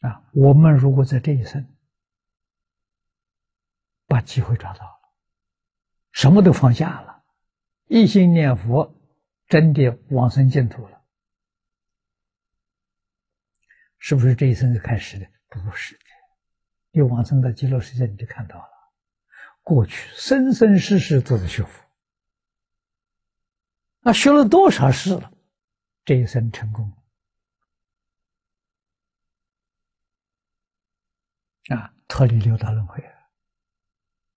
啊，我们如果在这一生把机会抓到了，什么都放下了，一心念佛，真的往生净土了，是不是这一生就开始的？不是的，你往生到极乐世界，你就看到了，过去生生世世都在学佛，那学了多少世了？这一生成功了啊，脱离六道轮回，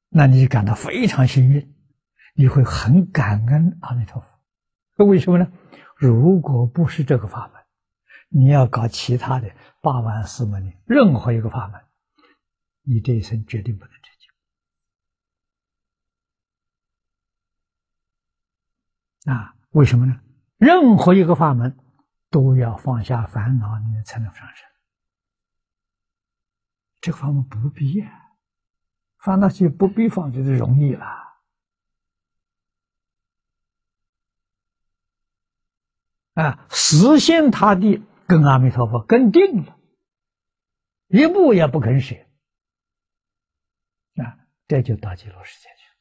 那你就感到非常幸运，你会很感恩阿弥陀佛。那为什么呢？如果不是这个法门，你要搞其他的八万四门的任何一个法门，你这一生绝对不能成就。啊，为什么呢？任何一个法门都要放下烦恼，你才能上升。这个法门不必呀，烦恼就不必放，就是容易了。啊，死心塌地跟阿弥陀佛跟定了，一步也不肯舍。啊，这就到极乐世界去了。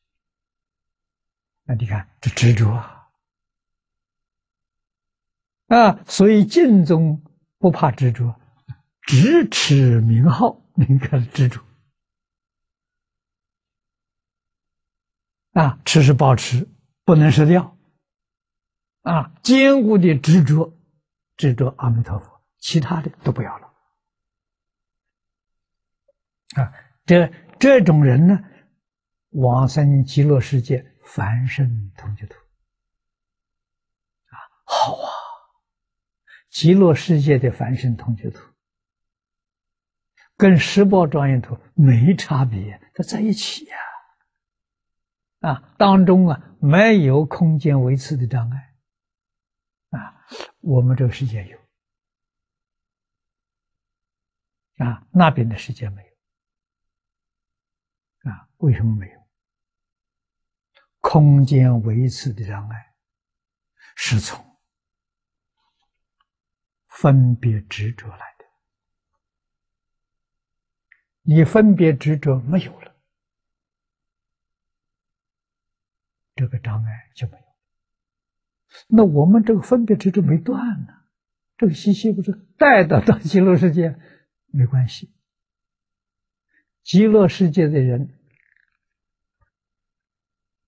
那你看这执着啊！啊，所以净宗不怕执着，只持名号，你看执着。啊，持是保持，不能失掉。啊，坚固的执着，执着阿弥陀佛，其他的都不要了。啊，这这种人呢，往生极乐世界，凡圣同居土。啊，好啊。极乐世界的凡圣同居土，跟十宝庄严土没差别，它在一起呀。啊，当中啊没有空间维持的障碍，啊，我们这个世界有，啊，那边的世界没有，啊，为什么没有？空间维持的障碍是从。分别执着来，你分别执着没有了，这个障碍就没有。那我们这个分别执着没断呢？这个习气不是带到到极乐世界没关系。极乐世界的人，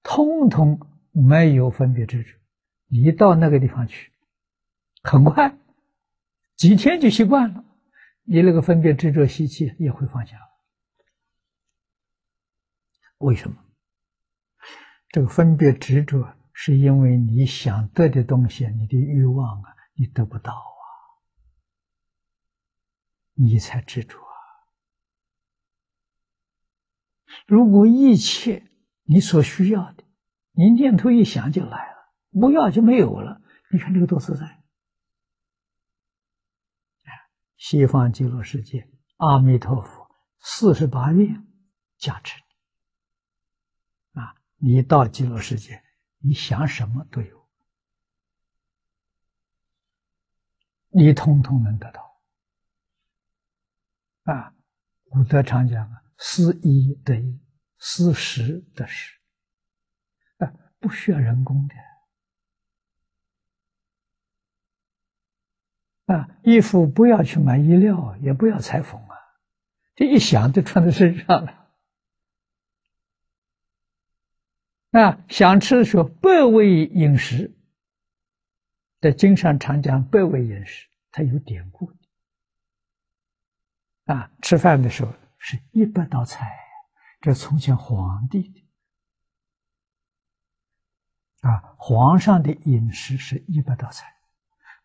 通通没有分别执着，你到那个地方去，很快。几天就习惯了，你那个分别执着习气也会放下。为什么？这个分别执着是因为你想得的东西，你的欲望啊，你得不到啊，你才执着啊。如果一切你所需要的，你念头一想就来了，不要就没有了。你看这个多自在。西方极乐世界，阿弥陀佛四十八愿加持你！到极乐世界，你想什么都有，你通通能得到啊！古德常讲啊，思一得一，思十得十啊，不需要人工的。啊，衣服不要去买衣料，也不要裁缝啊，这一想就穿在身上了。啊，想吃的时候，百味饮食，在经上常讲百味饮食，它有典故。啊，吃饭的时候是一百道菜，这从前皇帝的。啊，皇上的饮食是一百道菜，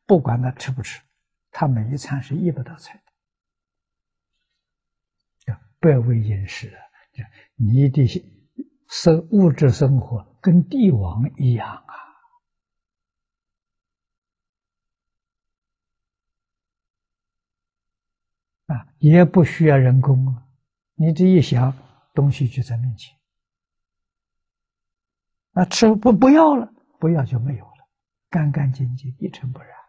不管他吃不吃。他每一餐是一百道菜的，叫百味饮食！你的生物质生活跟帝王一样啊！啊，也不需要人工啊！你这一想，东西就在面前，啊，吃不不要了，不要就没有了，干干净净，一尘不染。